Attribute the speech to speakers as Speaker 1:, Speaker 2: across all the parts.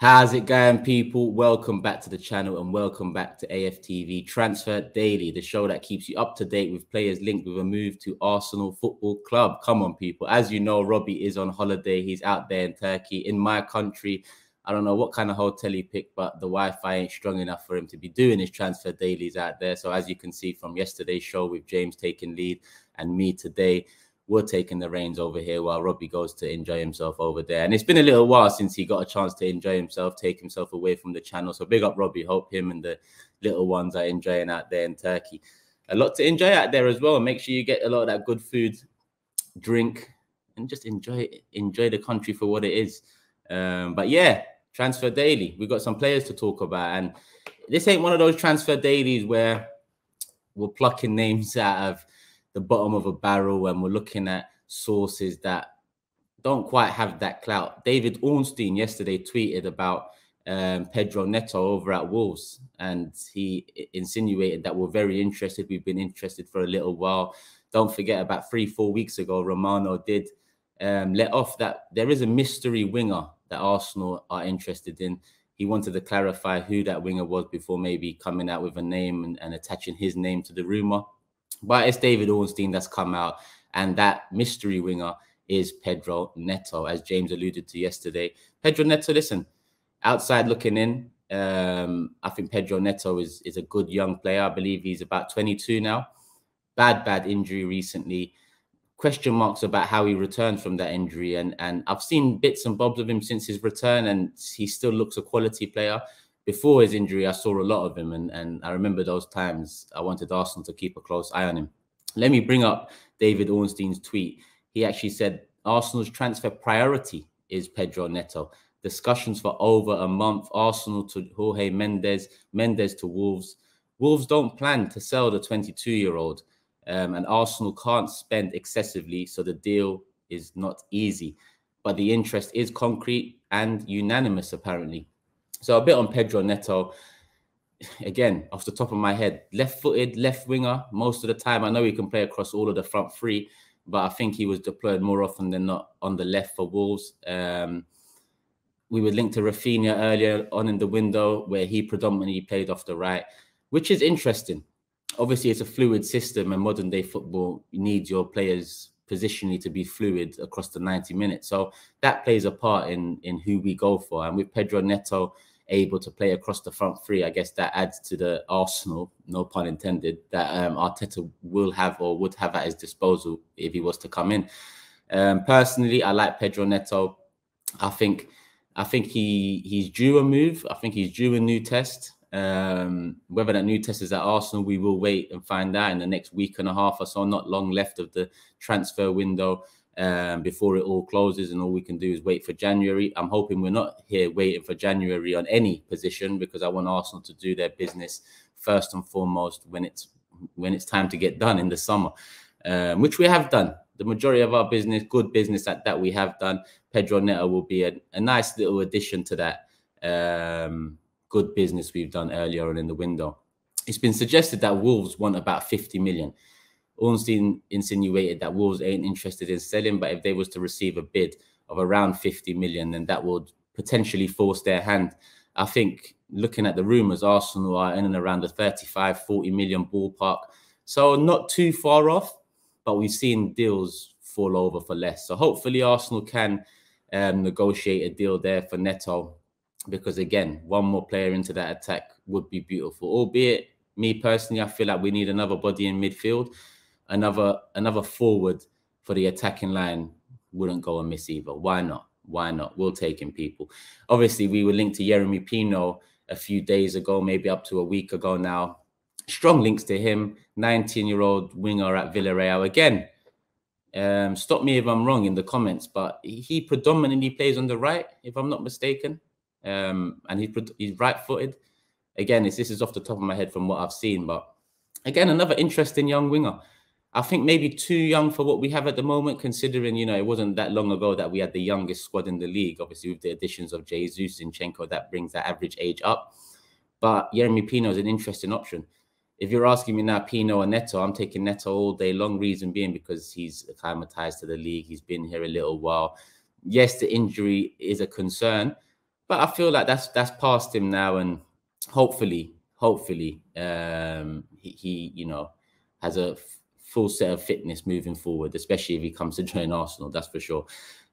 Speaker 1: How's it going, people? Welcome back to the channel and welcome back to AFTV Transfer Daily, the show that keeps you up to date with players linked with a move to Arsenal Football Club. Come on, people. As you know, Robbie is on holiday. He's out there in Turkey. In my country, I don't know what kind of hotel he picked, but the Wi-Fi ain't strong enough for him to be doing his transfer dailies out there. So as you can see from yesterday's show with James taking lead and me today, we're taking the reins over here while Robbie goes to enjoy himself over there. And it's been a little while since he got a chance to enjoy himself, take himself away from the channel. So big up Robbie. Hope him and the little ones are enjoying out there in Turkey. A lot to enjoy out there as well. Make sure you get a lot of that good food, drink, and just enjoy enjoy the country for what it is. Um, but yeah, transfer daily. We've got some players to talk about, and this ain't one of those transfer dailies where we're plucking names out of the bottom of a barrel and we're looking at sources that don't quite have that clout. David Ornstein yesterday tweeted about um, Pedro Neto over at Wolves, and he insinuated that we're very interested. We've been interested for a little while. Don't forget, about three, four weeks ago, Romano did um, let off that there is a mystery winger that Arsenal are interested in. He wanted to clarify who that winger was before maybe coming out with a name and, and attaching his name to the rumor. But it's David Ornstein that's come out, and that mystery winger is Pedro Neto, as James alluded to yesterday. Pedro Neto, listen, outside looking in, um, I think Pedro Neto is is a good young player. I believe he's about 22 now. Bad, bad injury recently. Question marks about how he returned from that injury, and and I've seen bits and bobs of him since his return, and he still looks a quality player before his injury, I saw a lot of him, and, and I remember those times I wanted Arsenal to keep a close eye on him. Let me bring up David Ornstein's tweet. He actually said Arsenal's transfer priority is Pedro Neto. Discussions for over a month. Arsenal to Jorge Mendes, Mendes to Wolves. Wolves don't plan to sell the 22 year old, um, and Arsenal can't spend excessively, so the deal is not easy. But the interest is concrete and unanimous, apparently. So a bit on Pedro Neto. Again, off the top of my head, left-footed, left winger most of the time. I know he can play across all of the front three, but I think he was deployed more often than not on the left for Wolves. Um, we were linked to Raphinha earlier on in the window, where he predominantly played off the right, which is interesting. Obviously, it's a fluid system, and modern day football needs your players positionally to be fluid across the 90 minutes. So that plays a part in in who we go for. And with Pedro Neto able to play across the front three, I guess that adds to the arsenal, no pun intended, that um, Arteta will have or would have at his disposal if he was to come in. Um, personally, I like Pedro Neto. I think I think he he's due a move. I think he's due a new test. Um, whether that new test is at Arsenal, we will wait and find out in the next week and a half or so. Not long left of the transfer window um, before it all closes, and all we can do is wait for January. I'm hoping we're not here waiting for January on any position because I want Arsenal to do their business first and foremost when it's when it's time to get done in the summer, um, which we have done. The majority of our business, good business at that we have done. Pedro Neto will be a, a nice little addition to that. Um, good business we've done earlier on in the window. It's been suggested that Wolves want about 50 million. Ornstein insinuated that Wolves ain't interested in selling, but if they was to receive a bid of around 50 million, then that would potentially force their hand. I think looking at the rumours, Arsenal are in and around the 35, 40 million ballpark. So not too far off, but we've seen deals fall over for less. So hopefully Arsenal can um, negotiate a deal there for Neto because again, one more player into that attack would be beautiful. Albeit, me personally, I feel like we need another body in midfield, another another forward for the attacking line wouldn't go amiss either. Why not? Why not? We'll take him, people. Obviously, we were linked to Jeremy Pino a few days ago, maybe up to a week ago now. Strong links to him, 19-year-old winger at Villarreal. Again, um, stop me if I'm wrong in the comments, but he predominantly plays on the right, if I'm not mistaken um, and he's he's right-footed. Again, this is off the top of my head from what I've seen, but again, another interesting young winger. I think maybe too young for what we have at the moment, considering you know it wasn't that long ago that we had the youngest squad in the league. Obviously, with the additions of Jesus Zinchenko, that brings that average age up. But Jeremy Pino is an interesting option. If you're asking me now, Pino or Neto, I'm taking Neto all day long. Reason being because he's acclimatized to the league. He's been here a little while. Yes, the injury is a concern, but I feel like that's that's past him now, and hopefully, hopefully, um, he, he you know has a full set of fitness moving forward, especially if he comes to join Arsenal. That's for sure.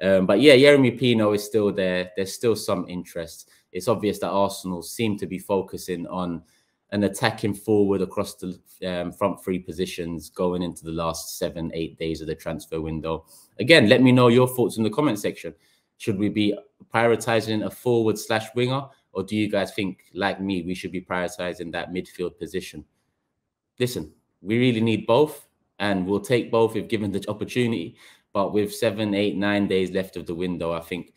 Speaker 1: Um, but yeah, Jeremy Pino is still there. There's still some interest. It's obvious that Arsenal seem to be focusing on an attacking forward across the um, front three positions going into the last seven, eight days of the transfer window. Again, let me know your thoughts in the comment section. Should we be prioritizing a forward slash winger, or do you guys think, like me, we should be prioritizing that midfield position? Listen, we really need both, and we'll take both if given the opportunity. But with seven, eight, nine days left of the window, I think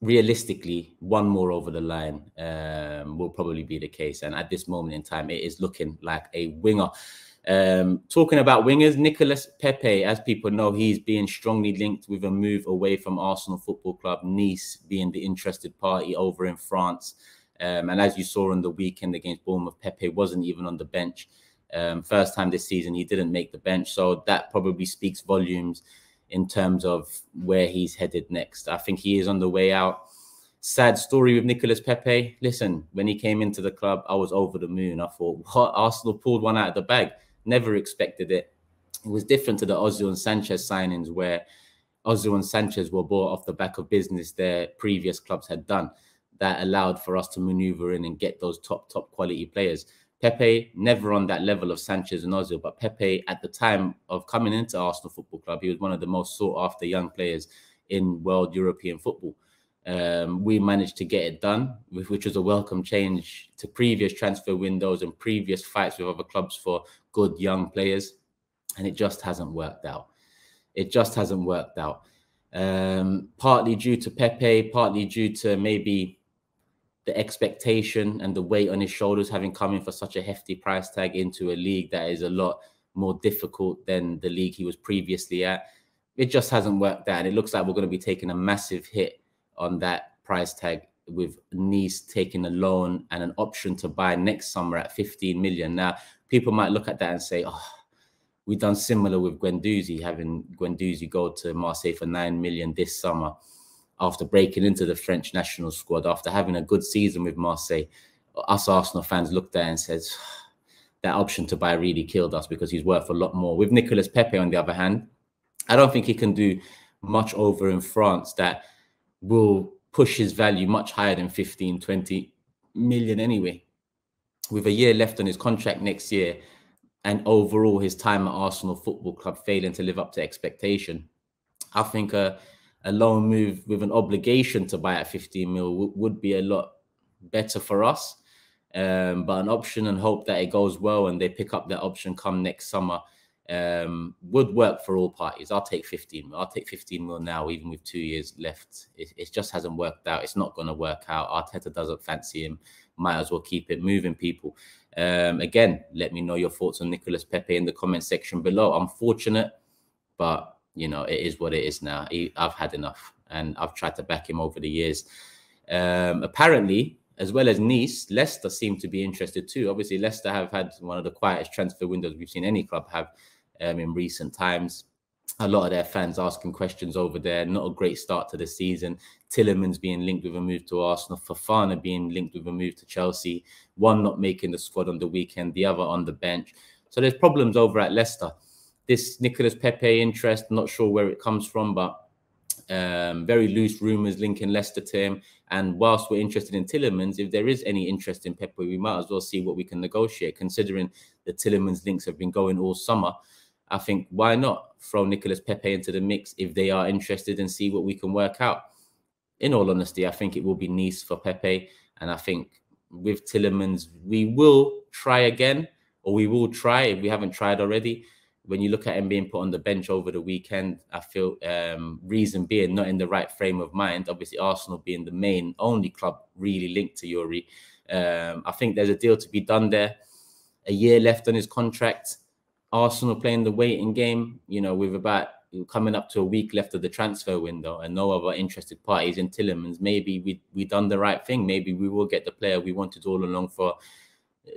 Speaker 1: realistically, one more over the line um, will probably be the case. And at this moment in time, it is looking like a winger. Um, talking about wingers, Nicolas Pepe, as people know, he's being strongly linked with a move away from Arsenal Football Club, Nice being the interested party over in France. Um, and as you saw on the weekend against Bournemouth, Pepe wasn't even on the bench. Um, first time this season, he didn't make the bench. So that probably speaks volumes in terms of where he's headed next. I think he is on the way out. Sad story with Nicolas Pepe. Listen, when he came into the club, I was over the moon. I thought, what? Arsenal pulled one out of the bag. Never expected it. It was different to the Ozil and Sanchez signings, where Ozil and Sanchez were bought off the back of business their previous clubs had done. That allowed for us to maneuver in and get those top, top quality players. Pepe never on that level of Sanchez and Ozil, but Pepe at the time of coming into Arsenal Football Club, he was one of the most sought after young players in world European football. Um, we managed to get it done, which was a welcome change to previous transfer windows and previous fights with other clubs for good young players, and it just hasn't worked out. It just hasn't worked out. Um, partly due to Pepe, partly due to maybe the expectation and the weight on his shoulders, having come in for such a hefty price tag into a league that is a lot more difficult than the league he was previously at. It just hasn't worked out. And it looks like we're going to be taking a massive hit on that price tag with Nice taking a loan and an option to buy next summer at 15 million. Now, people might look at that and say, oh, we've done similar with Guendouzi, having Guendouzi go to Marseille for 9 million this summer after breaking into the French national squad, after having a good season with Marseille, us Arsenal fans looked there and said, that option to buy really killed us because he's worth a lot more. With Nicolas Pepe, on the other hand, I don't think he can do much over in France that will push his value much higher than 15, 20 million anyway. With a year left on his contract next year, and overall his time at Arsenal Football Club failing to live up to expectation, I think uh, a loan move with an obligation to buy at 15 mil would be a lot better for us. Um, but an option and hope that it goes well and they pick up that option come next summer um, would work for all parties. I'll take 15 mil. I'll take 15 mil now, even with two years left. It, it just hasn't worked out. It's not going to work out. Arteta doesn't fancy him. Might as well keep it moving, people. Um, again, let me know your thoughts on Nicolas Pepe in the comment section below. Unfortunate, but you know, it is what it is now. He, I've had enough, and I've tried to back him over the years. Um, apparently, as well as Nice, Leicester seem to be interested too. Obviously, Leicester have had one of the quietest transfer windows we've seen any club have um, in recent times. A lot of their fans asking questions over there. Not a great start to the season. Tielemans being linked with a move to Arsenal. Fofana being linked with a move to Chelsea. One not making the squad on the weekend, the other on the bench. So there's problems over at Leicester this Nicolas Pepe interest, not sure where it comes from, but um, very loose rumors linking Leicester to him. And whilst we're interested in Tielemans, if there is any interest in Pepe, we might as well see what we can negotiate. Considering the Tielemans links have been going all summer, I think why not throw Nicolas Pepe into the mix if they are interested and see what we can work out. In all honesty, I think it will be Nice for Pepe, and I think with Tielemans we will try again, or we will try if we haven't tried already when you look at him being put on the bench over the weekend, I feel um, reason being not in the right frame of mind. Obviously, Arsenal being the main only club really linked to Youri. Um, I think there's a deal to be done there. A year left on his contract. Arsenal playing the waiting game. You know, with about coming up to a week left of the transfer window and no other interested parties in Tielemans, maybe we we done the right thing. Maybe we will get the player we wanted all along for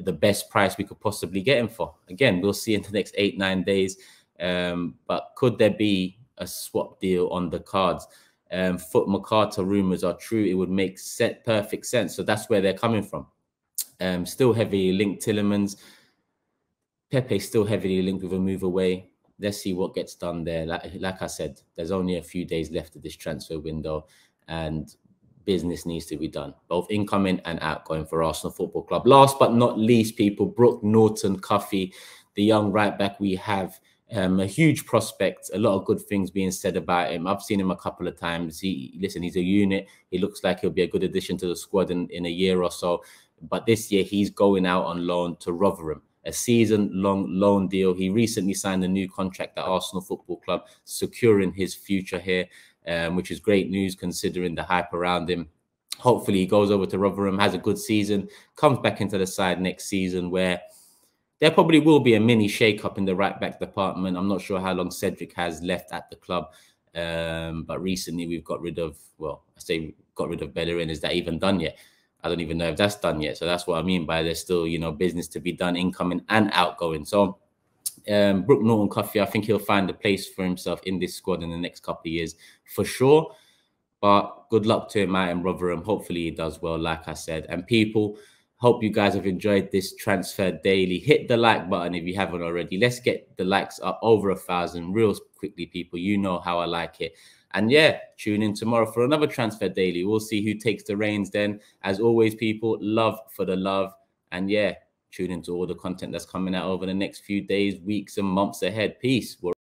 Speaker 1: the best price we could possibly get him for. Again, we'll see in the next eight, nine days. Um, but could there be a swap deal on the cards? um, Foot Mercato rumors are true, it would make set perfect sense. So that's where they're coming from. Um, still heavily linked Tielemans. Pepe still heavily linked with a move away. Let's see what gets done there. Like, like I said, there's only a few days left of this transfer window, and business needs to be done, both incoming and outgoing for Arsenal Football Club. Last but not least, people, Brooke Norton Cuffy, the young right back we have um, a huge prospect, a lot of good things being said about him. I've seen him a couple of times. He listen, he's a unit. He looks like he'll be a good addition to the squad in, in a year or so. But this year he's going out on loan to Rotherham, a season-long loan deal. He recently signed a new contract at Arsenal Football Club, securing his future here, um, which is great news considering the hype around him. Hopefully he goes over to Rotherham, has a good season, comes back into the side next season where there probably will be a mini shake-up in the right back department. I'm not sure how long Cedric has left at the club, um, but recently we've got rid of, well, I say got rid of Bellerin. Is that even done yet? I don't even know if that's done yet. So that's what I mean by there's still, you know, business to be done, incoming and outgoing. So um, Brooke Norton Cuffy, I think he'll find a place for himself in this squad in the next couple of years for sure. But good luck to him out in Rotherham. Hopefully he does well, like I said. And people, Hope you guys have enjoyed this transfer daily. Hit the like button if you haven't already. Let's get the likes up over a thousand real quickly, people. You know how I like it. And yeah, tune in tomorrow for another transfer daily. We'll see who takes the reins then. As always, people, love for the love. And yeah, tune into all the content that's coming out over the next few days, weeks, and months ahead. Peace. We're